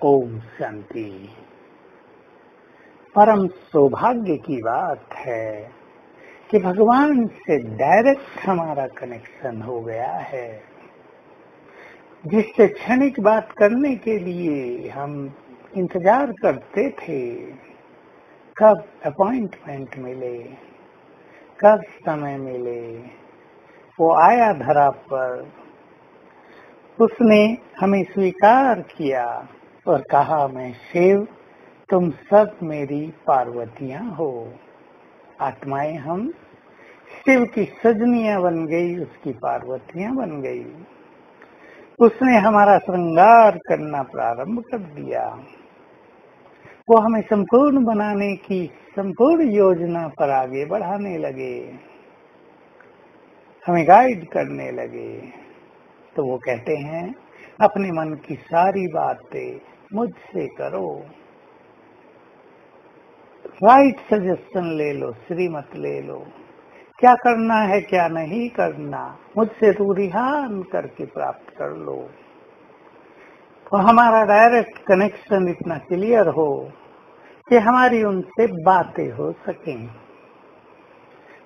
ओम शांति। परम सौभाग्य की बात है कि भगवान से डायरेक्ट हमारा कनेक्शन हो गया है, जिससे क्षणिक बात करने के लिए हम इंतज़ार करते थे। कब अपॉइंटमेंट मिले, कब समय मिले, वो आया धरा पर, उसने हमें स्वीकार किया। और कहा, मैं शिव, तुम सब मेरी पार्वतियाँ हो। आत्माएँ हम, शिव की सजनिया बन गई, उसकी पार्वतियाँ बन गई। उसने हमारा श्रृंगार करना प्रारंभ कर दिया। वो हमें संपूर्ण बनाने की संपूर्ण योजना पर आगे बढ़ाने लगे। हमें गाइड करने लगे। तो वो कहते हैं, अपने मन की सारी बातें मुझसे करो। राइट सजेशन ले लो, श्रीमत ले लो। क्या करना है, क्या नहीं करना, मुझसे तू रिहान करके प्राप्त कर लो। तो हमारा डायरेक्ट कनेक्शन इतना क्लियर हो कि हमारी उनसे बातें हो सकें।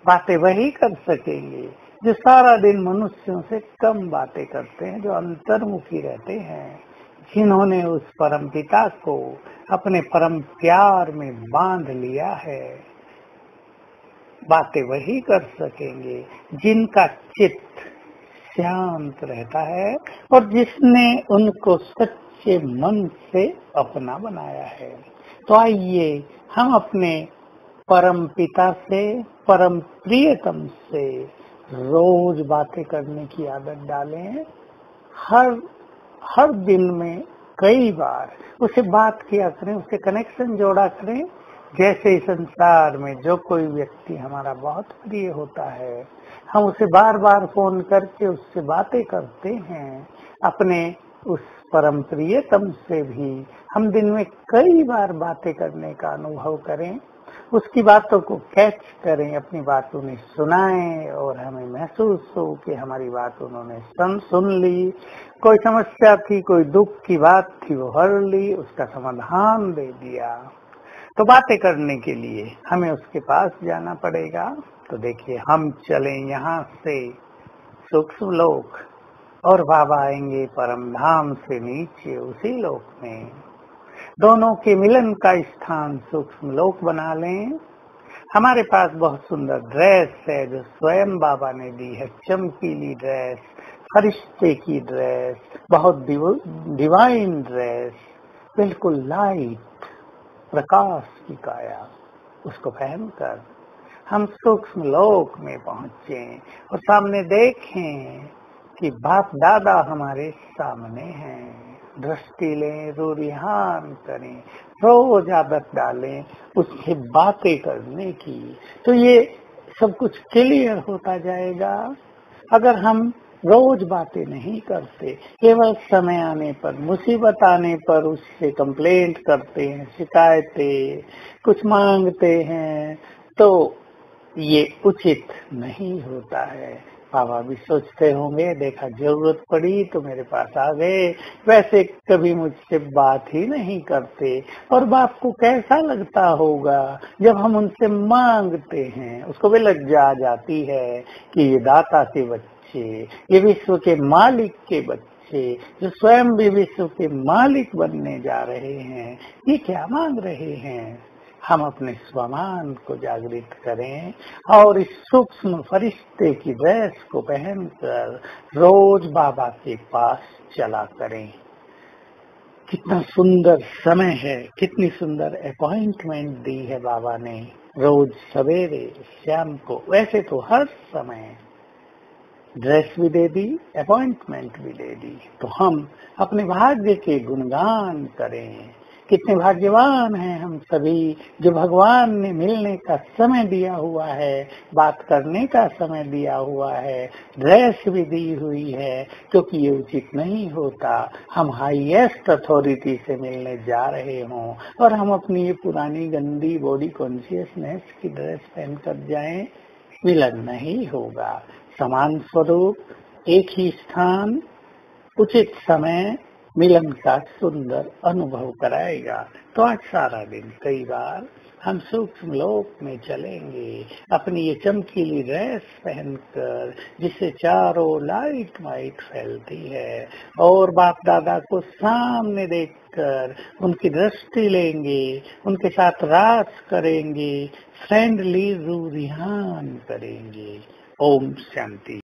बातें वही कर सकेंगे जो सारा दिन मनुष्यों से कम बातें करते हैं, जो अंतर्मुखी रहते हैं। जिन्होंने उस परम पिता को अपने परम प्यार में बाँध लिया है, बातें वही कर सकेंगे जिनका चित्त शांत रहता है और जिसने उनको सच्चे मन से अपना बनाया है। तो आइए हम अपने परम पिता से, परम प्रियतम से रोज बातें करने की आदत डालें। हर हर दिन में कई बार उसे बात किया करें उसे कनेक्शन जोड़ा करें। जैसे संसार में जो कोई व्यक्ति हमारा बहुत प्रिय होता है, हम उसे बार बार फ़ोन करके उससे बातें करते हैं। अपने उस परम प्रियतम से भी हम दिन में कई बार बातें करने का अनुभव करें। उसकी बातों को कैच करें, अपनी बात उन्हें सुनाएँ और हमें महसूस हो कि हमारी बात उन्होंने सुन सुन ली। कोई समस्या थी, कोई दुख की बात थी, वो हर ली, उसका समाधान दे दिया। तो बातें करने के लिए हमें उसके पास जाना पड़ेगा। तो देखिए, हम चले यहाँ से। सूक्ष्म लोक और बाबा आएँगे परम धाम से नीचे उसी लोक में। दोनों के मिलन का स्थान सूक्ष्म लोक बना लें। हमारे पास बहुत सुंदर ड्रेस है, जो स्वयं बाबा ने दी है। चमकीली ड्रेस फरिश्ते की ड्रेस बहुत डिवाइन ड्रेस बिल्कुल लाइट प्रकाश की काया, उसको पहनकर हम सूक्ष्म लोक में पहुँचे और सामने देखें कि बाप दादा हमारे सामने हैं। दृष्टि लें रूरिहान करें रोज आदत डालें, उससे बातें करने की। तो ये सब कुछ क्लियर होता जाएगा। अगर हम रोज बातें नहीं करते, केवल समय आने पर, मुसीबत आने पर उससे कंप्लेंट करते हैं, शिकायतें, कुछ मांगते हैं तो ये उचित नहीं होता है। बाबा भी सोचते होंगे, देखा ज़रूरत पड़ी तो मेरे पास आ गए। वैसे कभी मुझसे बात ही नहीं करते और बाप को कैसा लगता होगा जब हम उनसे मांगते हैं? उसको भी लग जा जाती है कि ये दाता के बच्चे, ये विश्व के मालिक के बच्चे, जो स्वयं भी विश्व के मालिक बनने जा रहे हैं, ये क्या मांग रहे हैं? हम अपने स्वमान को जागृत करें और इस सूक्ष्म फरिश्ते की ड्रेस को पहनकर रोज बाबा के पास चला करें। कितना सुंदर समय है, कितनी सुंदर अपॉइंटमेंट दी है बाबा ने। रोज सवेरे शाम को, वैसे तो हर समय ड्रेस भी दे दी अपॉइंटमेंट भी दे दी। तो हम अपने भाग्य के गुणगान करें। कितने भाग्यवान हैं हम सभी जो भगवान ने मिलने का समय दिया हुआ है, बात करने का समय दिया हुआ है ड्रेस भी दी हुई है, क्योंकि ये उचित नहीं होता। हम हाईएस्ट अथॉरिटी से मिलने जा रहे हों और हम अपनी ये पुरानी गंदी बॉडी कॉन्शियसनेस की ड्रेस पहन कर जाए, मिलन नहीं होगा। समान स्वरूप, एक ही स्थान, उचित समय मिलन का सुंदर अनुभव कराएगा तो आज सारा दिन कई बार हम सूक्ष्म लोक में चलेंगे अपनी ये चमकीली ड्रेस पहनकर जिससे चारों लाइट वाइट फैलती है और बाप दादा को सामने देखकर उनकी दृष्टि लेंगे उनके साथ रास करेंगे फ्रेंडली रूरिहान करेंगे ओम शांति